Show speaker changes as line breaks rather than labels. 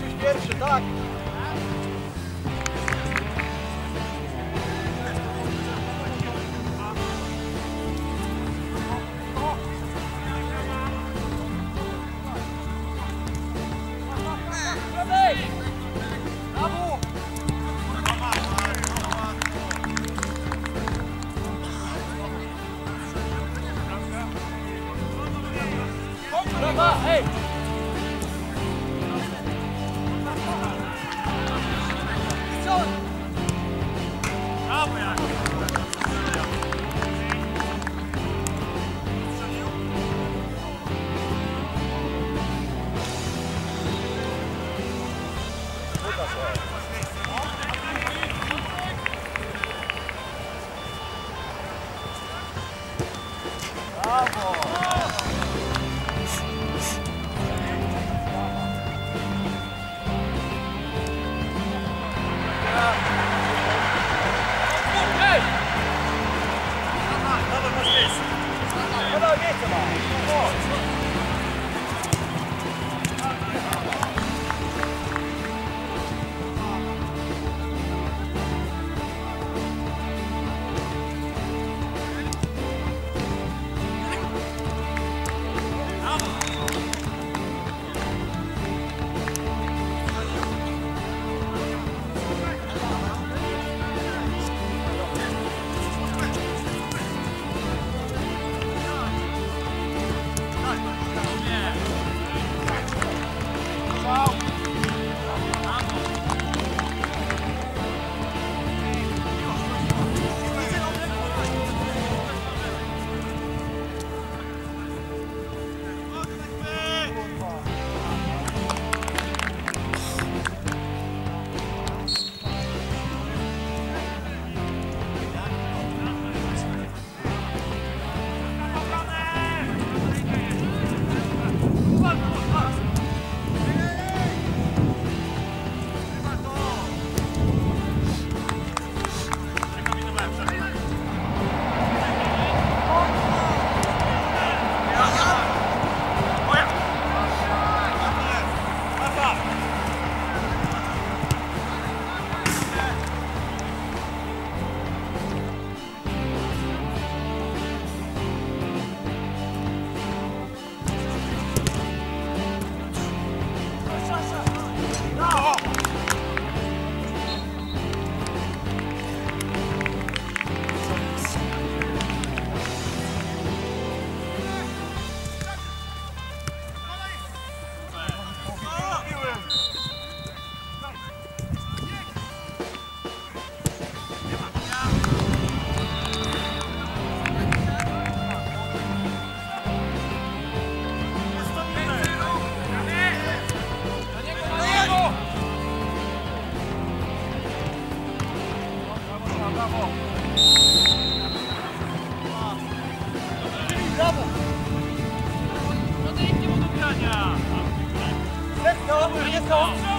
Maciuś pierwszy, tak! Brawa, hej! Bravo. Let's go, let's go.